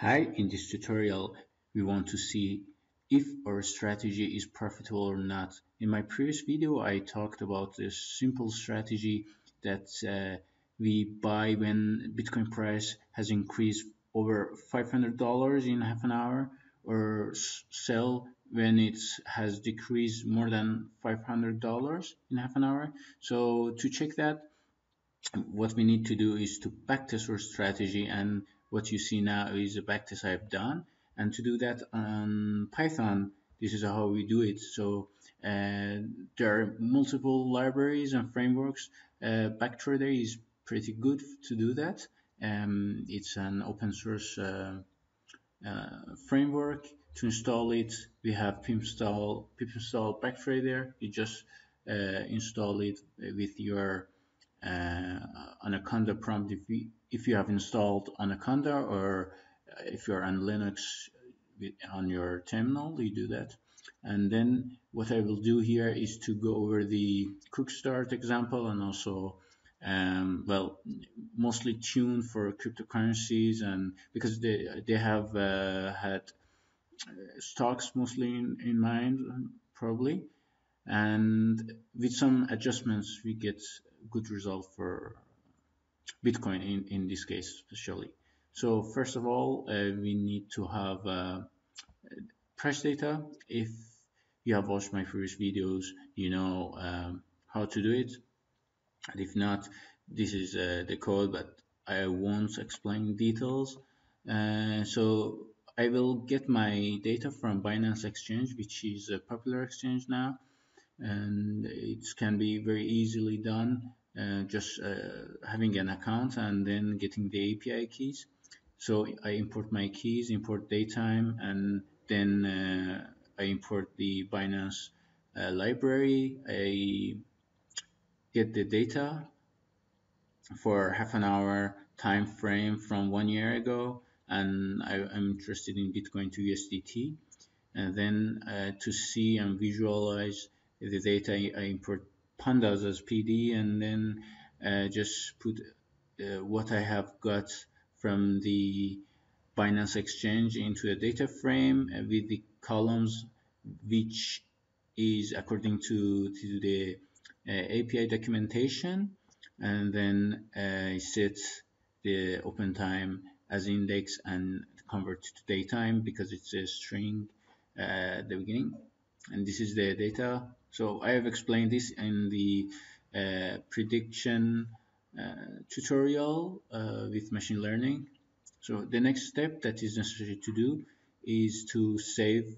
Hi, in this tutorial, we want to see if our strategy is profitable or not. In my previous video, I talked about this simple strategy that uh, we buy when Bitcoin price has increased over $500 in half an hour or sell when it has decreased more than $500 in half an hour. So to check that, what we need to do is to backtest our strategy and what you see now is a backtest I've done. And to do that on Python this is how we do it. So uh, there are multiple libraries and frameworks. Uh, Backtrader is pretty good to do that. Um, it's an open source uh, uh, framework. To install it we have pip install pip install Backtrader. You just uh, install it with your uh, Anaconda prompt if you, have installed Anaconda or if you're on Linux on your terminal, you do that. And then what I will do here is to go over the quick start example and also um, well, mostly tuned for cryptocurrencies and because they they have uh, had stocks mostly in, in mind probably and with some adjustments we get good result for Bitcoin in, in this case especially. So first of all, uh, we need to have uh, price data. If you have watched my previous videos, you know um, how to do it. And if not, this is uh, the code, but I won't explain details. Uh, so I will get my data from Binance Exchange, which is a popular exchange now and it can be very easily done uh, just uh, having an account and then getting the API keys. So I import my keys, import datetime, and then uh, I import the Binance uh, library. I get the data for half an hour time frame from one year ago, and I, am interested in Bitcoin to USDT. And then uh, to see and visualize the data I import pandas as PD and then uh, just put uh, what I have got from the Binance Exchange into a data frame with the columns which is according to, to the uh, API documentation. And then uh, set the open time as index and convert to datetime because it's a string uh, at the beginning. And this is the data so I have explained this in the uh, prediction uh, tutorial uh, with machine learning. So the next step that is necessary to do is to save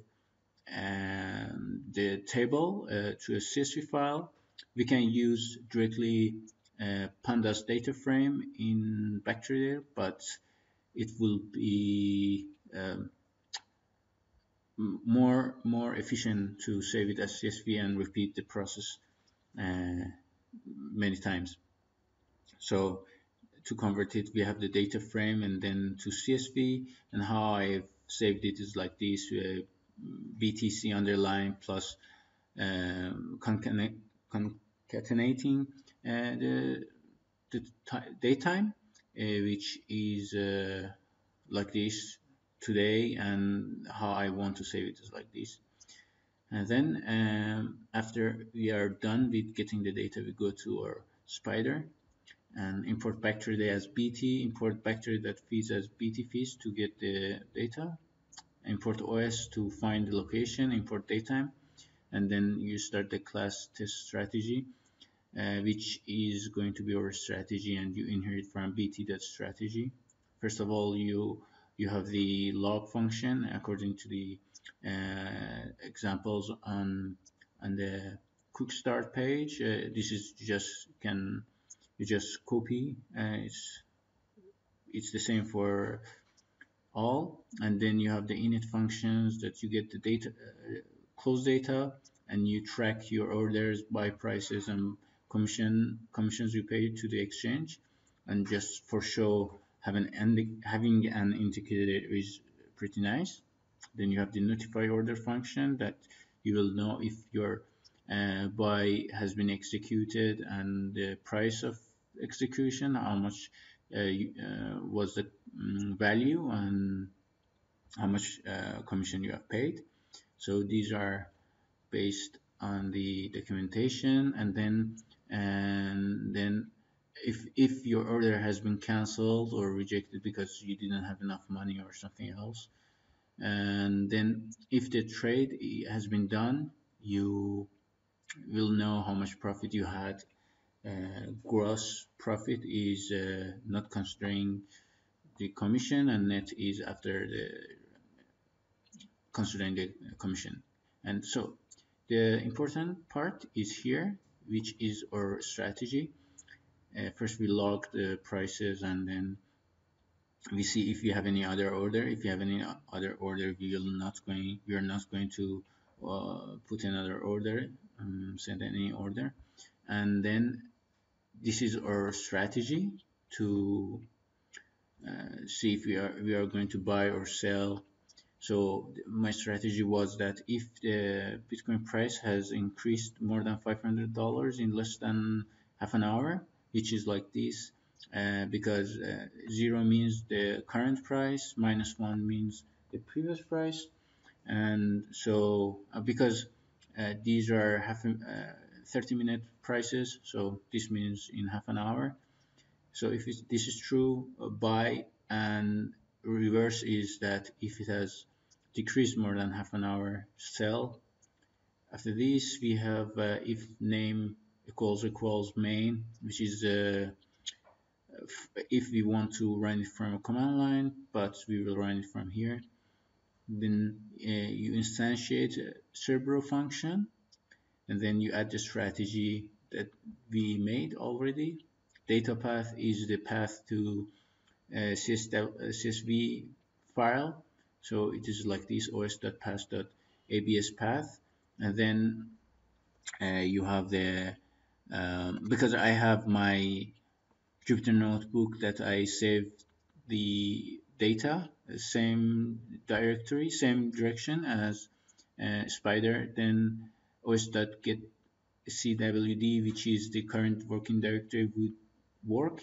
um, the table uh, to a CSV file. We can use directly uh, pandas data frame in Backtrader, but it will be um, more more efficient to save it as CSV and repeat the process uh, many times. So to convert it, we have the data frame and then to CSV and how I've saved it is like this, uh, BTC underline plus um, concatenating uh, the, the datetime, uh, which is uh, like this today and how I want to save it is like this. And then um, after we are done with getting the data, we go to our Spyder and import Backtrader as BT, import Backtrader that feeds as BT feeds to get the data, import OS to find the location, import datetime, and then you start the class test strategy, uh, which is going to be our strategy and you inherit from BT that strategy. First of all, you you have the log function according to the uh, examples on on the quick start page. Uh, this is just can you just copy. Uh, it's it's the same for all, and then you have the init functions that you get the data uh, close data, and you track your orders by prices and commission commissions you pay to the exchange, and just for show having an, having an indicator is pretty nice. Then you have the notify order function that you will know if your uh, buy has been executed and the price of execution, how much uh, uh, was the um, value and how much uh, commission you have paid so these are based on the documentation and then and then if if your order has been canceled or rejected because you didn't have enough money or something else and then if the trade has been done you will know how much profit you had. Uh, gross profit is uh, not considering the commission and net is after the considering the commission. And so the important part is here which is our strategy uh, first we log the prices and then we see if you have any other order. If you have any other order we will not going are not going to uh, put another order um, send any order. And then this is our strategy to uh, see if we are we are going to buy or sell. So my strategy was that if the bitcoin price has increased more than $500 in less than half an hour which is like this uh, because uh, 0 means the current price minus 1 means the previous price. And so uh, because uh, these are half uh, 30 minute prices so this means in half an hour. So if this is true uh, buy and reverse is that if it has decreased more than half an hour sell after this we have if name equals equals main which is uh, if we want to run it from a command line but we will run it from here. Then uh, you instantiate a Cerebro function and then you add the strategy that we made already. Data path is the path to uh, CSV file. So it is like this os.path.abs path. And then uh, you have the um, because I have my Jupyter notebook that I saved the data, same directory, same direction as uh, Spyder, then os.get cwd, which is the current working directory, would work,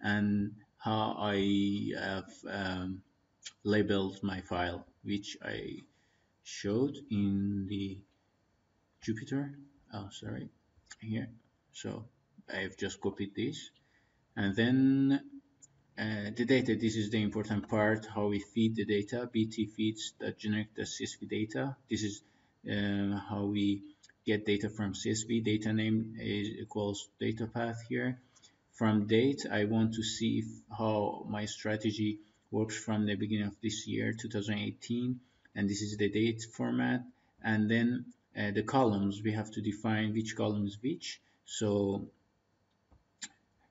and how I have um, labeled my file, which I showed in the Jupyter. Oh, sorry, here. So I've just copied this and then uh, the data, this is the important part, how we feed the data. BT feeds that generic the CSV data. This is um, how we get data from CSV. Data name is equals data path here. From date, I want to see if, how my strategy works from the beginning of this year, 2018. And this is the date format. And then uh, the columns, we have to define which column is which. So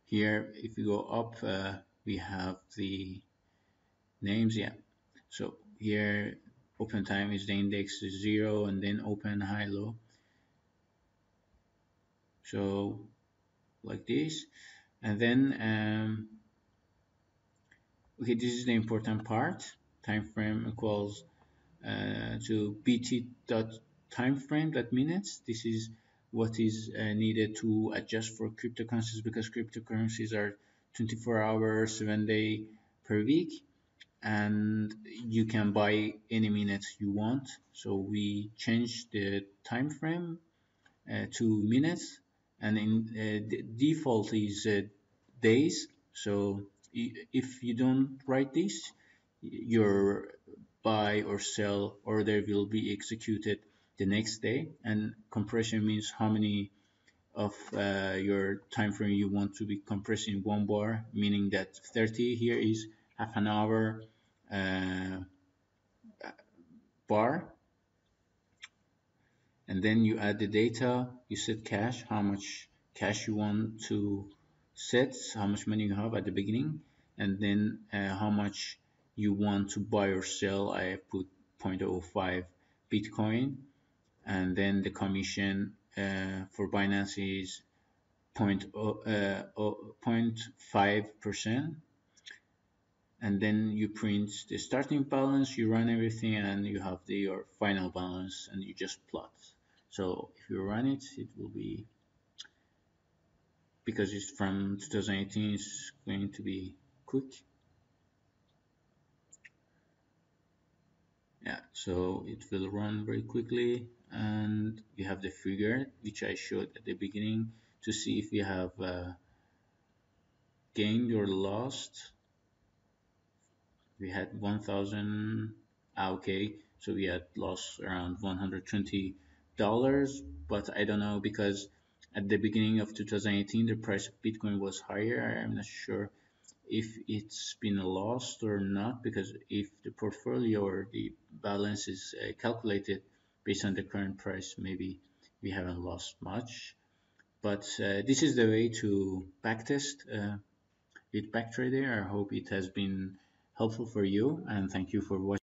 here if we go up uh, we have the names yeah. So here open time is the index is zero and then open high low. So like this. And then um, okay this is the important part. Time frame equals uh, to bt dot time frame that minutes. This is what is uh, needed to adjust for cryptocurrencies because cryptocurrencies are 24 hours, 7 day per week and you can buy any minutes you want. So we change the time frame uh, to minutes and in uh, the default is uh, days. So if you don't write this, your buy or sell order will be executed the next day and compression means how many of uh, your time frame you want to be compressing one bar meaning that 30 here is half an hour uh, bar. And then you add the data you set cash how much cash you want to set how much money you have at the beginning and then uh, how much you want to buy or sell. I put 0.05 Bitcoin and then the commission uh, for Binance is 0.5 percent. And then you print the starting balance you run everything and you have the your final balance and you just plot. So if you run it it will be because it's from 2018 it's going to be quick. Yeah so it will run very quickly and you have the figure which I showed at the beginning to see if you have uh, gained or lost. We had 1000 ah, okay so we had lost around 120 dollars but I don't know because at the beginning of 2018 the price of Bitcoin was higher. I'm not sure if it's been lost or not because if the portfolio or the balance is uh, calculated based on the current price maybe we haven't lost much. But uh, this is the way to backtest uh, with backtrader I hope it has been helpful for you and thank you for watching